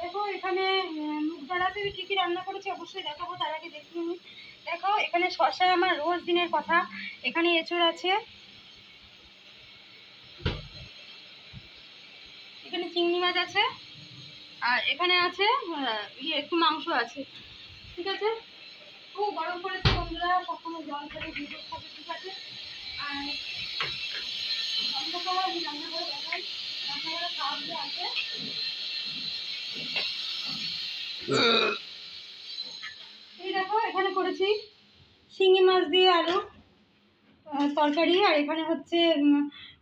দেখো, এখানে মুগ ডালাতে কী কী রান্না করেছি, অবশ্যই দেখাবো, তার আগে দেখি দেখো, এখানে শশা আমার রোজ দিনের কথা। এখানে এঁচড় আছে। এখানে চিংড়ি মাছ আছে। আর এখানে আছে ইয়ে একটু মাংস আছে। ঠিক আছে? খুব গরম পড়েছে বন্ধুরা, সবসময় জল ভিজে থাকে, ঠিক আছে? আর রান্না এই দেখো, এখানে করেছি শিঙি মাছ দিয়ে আলু তরকারি, আর এখানে হচ্ছে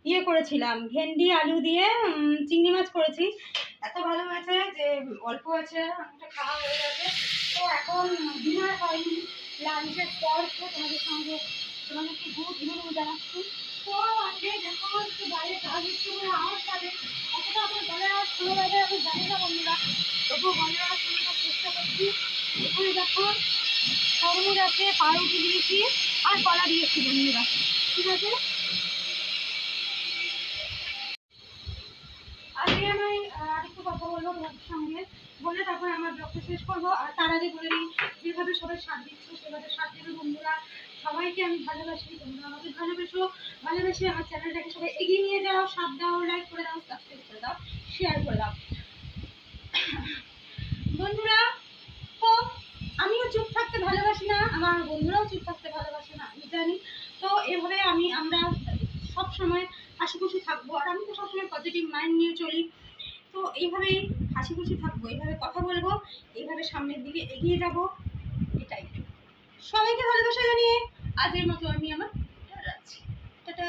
ইয়ে করেছিলাম, ভেন্ডি, আলু দিয়ে চিংড়ি মাছ করেছি। এত ভালো হয়েছে যে, অল্প আছে, অনেকটা খাওয়া হয়ে গেছে। তো এখন ডিনার হয়নি লাঞ্চের পর তো তোমাদের সঙ্গে তোমাদেরকে গুড ইভিনিং জানাচ্ছি। তো আজকে দেখো, একটু বাইরে কাজ বলে আওয়াজ পাবে অতটা আমার আওয়াজ শোনা যাবে আমি জানি না বন্ধুরা। তবুও গলার করছি এখানে দেখো তরমুজ আছে পাউরুটি দিয়েছি, আর কলা দিয়েছি বন্ধুরা ঠিক আছে? আজকে আমি আরেকটু কথা বলব সঙ্গে। বলে তারপরে আমার ব্লগটা শেষ করব। আর তার আগে বলে নিই, যেভাবে সবাই সাথ দিচ্ছ, সেভাবে সাথ দেবে বন্ধুরা। সবাইকে আমি ভালোবাসি, তোমরা আমাকে ভালোবেসো। ভালোবেসে আমার চ্যানেলটাকে সবাই এগিয়ে নিয়ে যাও, সাথ দাও লাইক করে দাও সাবস্ক্রাইব করে দাও শেয়ার করে দাও বন্ধুরা তো আমিও চুপ থাকতে ভালোবাসি না আমার বন্ধুরাও চুপ থাকতে ভালোবাসে না, আমি জানি। তো এভাবে আমি, আমরা সব সময় হাসি খুশি থাকব আর আমি তো সবসময় পজিটিভ মাইন্ড নিয়ে চলি। তো এইভাবেই হাসি খুশি থাকব, এইভাবে কথা বলব, এইভাবে সামনের দিকে এগিয়ে যাব, এটাই। সবাইকে ভালোবাসা জানিয়ে আজের মতো আমি আমার টাটা।